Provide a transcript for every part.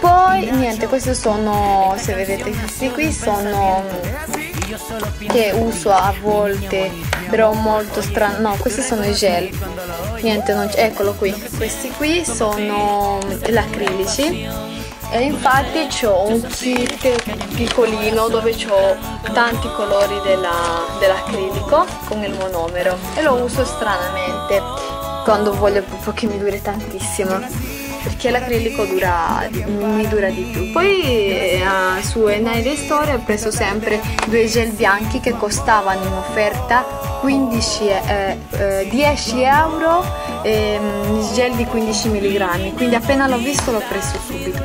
Poi niente, questi sono, se vedete questi qui sono che uso a volte, però molto strano. No, questi sono i gel. Niente, eccolo qui. Questi qui sono l'acrilici e infatti ho un kit piccolino dove ho tanti colori dell'acrilico con il monomero e lo uso stranamente quando voglio proprio che mi duri tantissimo perché l'acrilico dura, mi dura di più. Poi eh, su Enile Story ho preso sempre due gel bianchi che costavano in offerta 15, eh, eh, 10 euro eh, gel di 15 mg quindi appena l'ho visto l'ho preso subito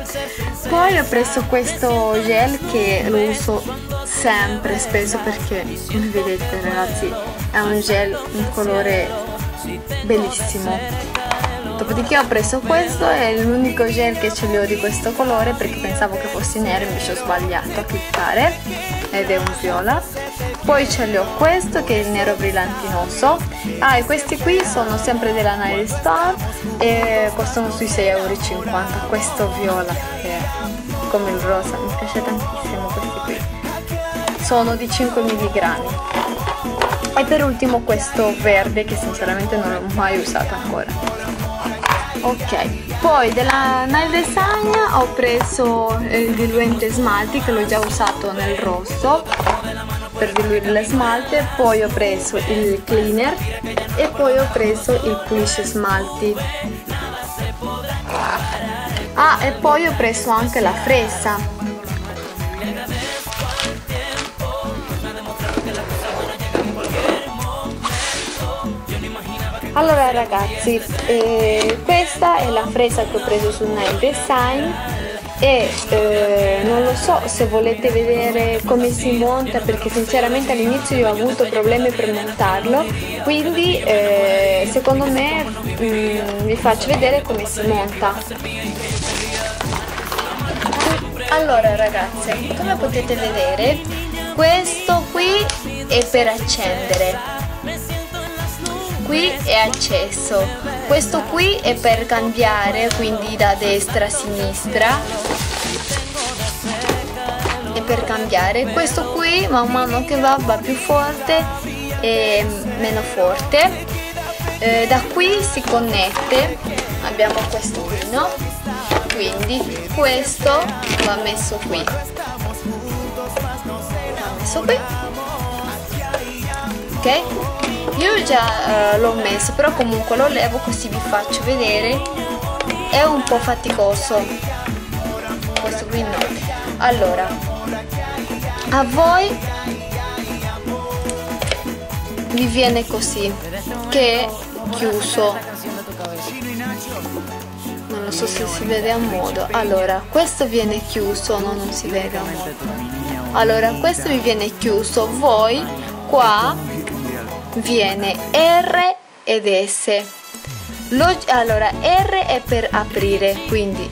poi ho preso questo gel che lo uso sempre spesso perché come vedete ragazzi è un gel in colore bellissimo Dopodiché ho preso questo, è l'unico gel che ce li ho di questo colore perché pensavo che fosse nero, invece ho sbagliato a cliccare ed è un viola. Poi ce li ho questo che è il nero brillantinoso. Ah, e questi qui sono sempre della Nile Star e costano sui 6,50 euro. Questo viola che è come il rosa, mi piace tantissimo questi qui. Sono di 5 mg. E per ultimo questo verde che sinceramente non l'ho mai usato ancora. Ok poi della Nile Design ho preso il diluente smalti che l'ho già usato nel rosso per diluire le smalte. Poi ho preso il cleaner e poi ho preso il pulisce smalti. Ah e poi ho preso anche la fresa allora ragazzi eh, questa è la fresa che ho preso sul Nine Design e eh, non lo so se volete vedere come si monta perché sinceramente all'inizio io ho avuto problemi per montarlo quindi eh, secondo me mm, vi faccio vedere come si monta. Allora ragazze come potete vedere questo qui è per accendere qui è accesso questo qui è per cambiare quindi da destra a sinistra. È per cambiare. Questo qui man mano che va va più forte e meno forte. Eh, da qui si connette. Abbiamo questo qui no? Quindi questo va messo qui. Va messo qui. Ok io già uh, l'ho messo però comunque lo levo così vi faccio vedere. È un po' faticoso. Questo qui no. Allora a voi vi viene così che è chiuso. Non lo so se si vede a modo. Allora questo viene chiuso. No non si vede a modo. Allora questo vi viene chiuso. Voi qua viene R ed S. Lo, allora, R è per aprire, quindi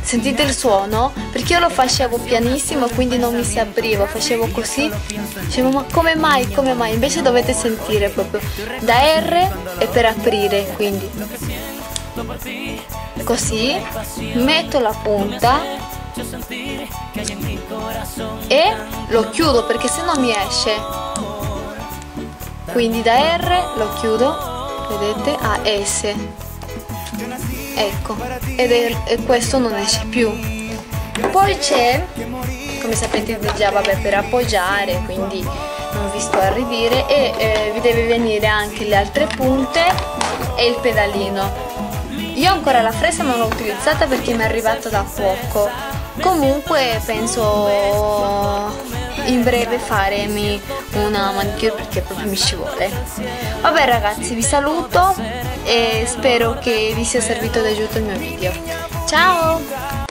sentite il suono? Perché io lo facevo pianissimo, quindi non mi si apriva, facevo così, dicevo ma come mai, come mai? Invece dovete sentire proprio, da R è per aprire, quindi così, metto la punta e lo chiudo perché se no mi esce quindi da R lo chiudo vedete? A S. Ecco ed è, e questo non esce più. Poi c'è come sapete già vabbè per appoggiare quindi non vi sto a ridire e eh, vi deve venire anche le altre punte e il pedalino. Io ancora la fresa non l'ho utilizzata perché mi è arrivata da poco. Comunque penso breve faremi una manicure perché proprio mi ci vuole. Vabbè ragazzi vi saluto e spero che vi sia servito d'aiuto il mio video. Ciao